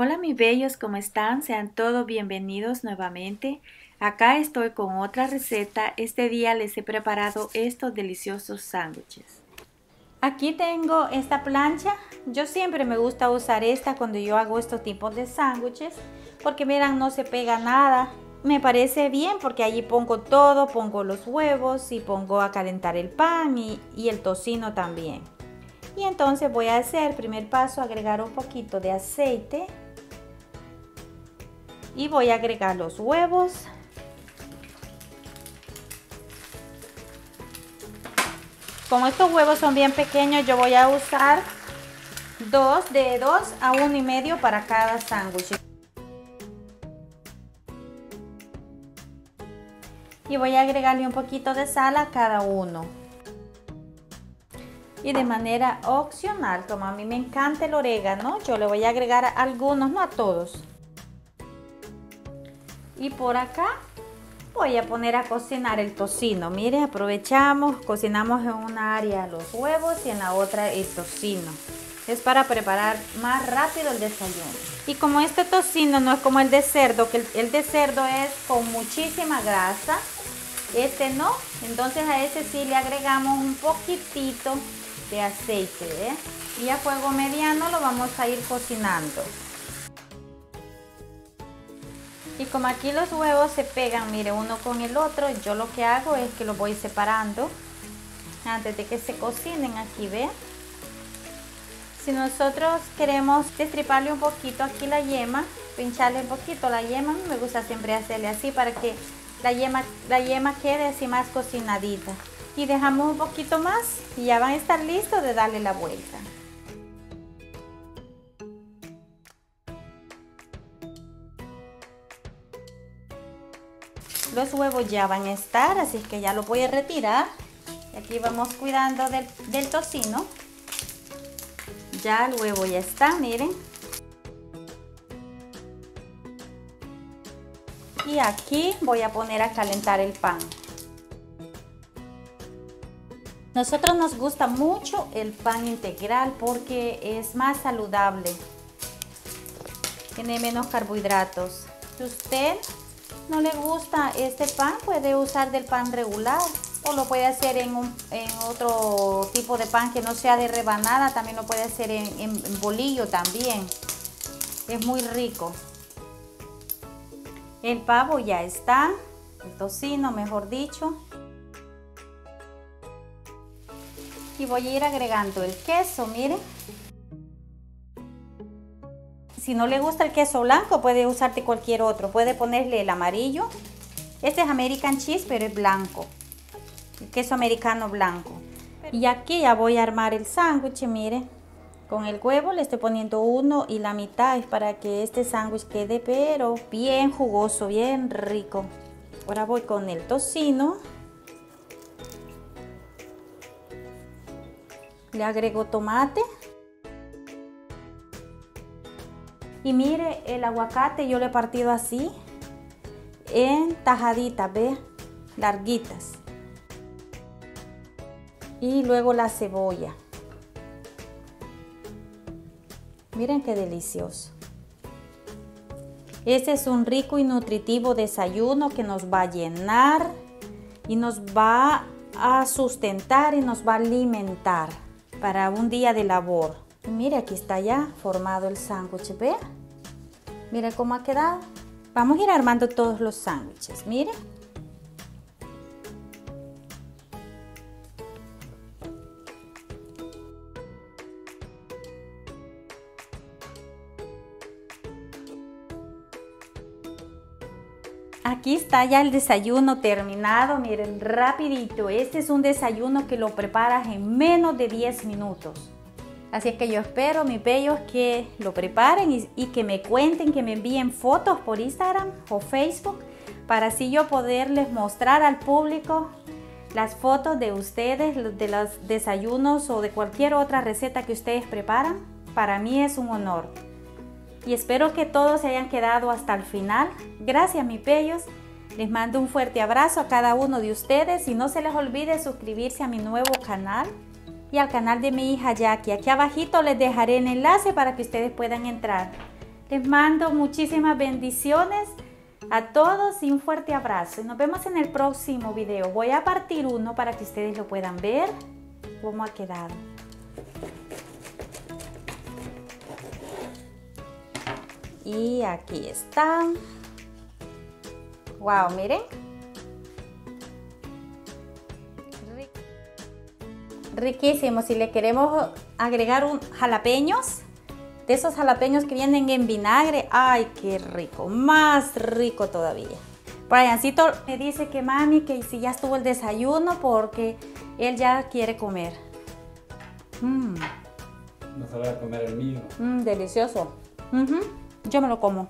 Hola mis bellos, ¿cómo están? Sean todos bienvenidos nuevamente. Acá estoy con otra receta. Este día les he preparado estos deliciosos sándwiches. Aquí tengo esta plancha. Yo siempre me gusta usar esta cuando yo hago estos tipos de sándwiches porque miran no se pega nada. Me parece bien porque allí pongo todo, pongo los huevos y pongo a calentar el pan y, y el tocino también. Y entonces voy a hacer, primer paso, agregar un poquito de aceite y voy a agregar los huevos. Como estos huevos son bien pequeños yo voy a usar dos de dos a uno y medio para cada sándwich. Y voy a agregarle un poquito de sal a cada uno. Y de manera opcional como a mí me encanta el orégano yo le voy a agregar a algunos no a todos y por acá voy a poner a cocinar el tocino. Mire, aprovechamos, cocinamos en una área los huevos y en la otra el tocino. Es para preparar más rápido el desayuno. Y como este tocino no es como el de cerdo, que el, de cerdo es con muchísima grasa, este no, entonces a ese sí le agregamos un poquitito de aceite. ¿eh? Y a fuego mediano lo vamos a ir cocinando. Y como aquí los huevos se pegan, mire, uno con el otro, yo lo que hago es que los voy separando antes de que se cocinen aquí, ¿ve? Si nosotros queremos destriparle un poquito aquí la yema, pincharle un poquito la yema, me gusta siempre hacerle así para que la yema, la yema quede así más cocinadita. Y dejamos un poquito más y ya van a estar listos de darle la vuelta. Los huevos ya van a estar, así que ya lo voy a retirar. Y aquí vamos cuidando del, del tocino. Ya el huevo ya está, miren. Y aquí voy a poner a calentar el pan. Nosotros nos gusta mucho el pan integral porque es más saludable. Tiene menos carbohidratos. Si usted no le gusta este pan, puede usar del pan regular o lo puede hacer en, otro tipo de pan que no sea de rebanada, también lo puede hacer en, bolillo también. Es muy rico. El pavo ya está, el tocino mejor dicho. Y voy a ir agregando el queso, miren. Si no le gusta el queso blanco, puede usarte cualquier otro. Puede ponerle el amarillo. Este es American Cheese, pero es blanco. El queso americano blanco. Y aquí ya voy a armar el sándwich, mire. Con el huevo le estoy poniendo uno y la mitad es para que este sándwich quede pero bien jugoso, bien rico. Ahora voy con el tocino. Le agrego tomate. Y mire, el aguacate yo lo he partido así, en tajaditas, ¿ve? Larguitas. Y luego la cebolla. Miren qué delicioso. Este es un rico y nutritivo desayuno que nos va a llenar y nos va a sustentar y nos va a alimentar para un día de labor. Mire, aquí está ya formado el sándwich, ¿ve? Mira cómo ha quedado. Vamos a ir armando todos los sándwiches, mire. Aquí está ya el desayuno terminado, miren, rapidito. Este es un desayuno que lo preparas en menos de 10 minutos. Así es que yo espero, mis bellos, que lo preparen y, que me cuenten, que me envíen fotos por Instagram o Facebook para así yo poderles mostrar al público las fotos de ustedes, de los desayunos o de cualquier otra receta que ustedes preparan. Para mí es un honor. Y espero que todos se hayan quedado hasta el final. Gracias, mis bellos. Les mando un fuerte abrazo a cada uno de ustedes y no se les olvide suscribirse a mi nuevo canal y al canal de mi hija Jackie. Aquí abajito les dejaré el enlace para que ustedes puedan entrar. Les mando muchísimas bendiciones a todos y un fuerte abrazo. Nos vemos en el próximo video. Voy a partir uno para que ustedes lo puedan ver cómo ha quedado. Y aquí está. Wow, miren. Riquísimo. Si le queremos agregar un jalapeños, de esos jalapeños que vienen en vinagre, ay, qué rico, más rico todavía. Briancito me dice que mami, que si ya estuvo el desayuno porque él ya quiere comer. Mm. No se va a comer el mío. Mm, delicioso. Yo me lo como.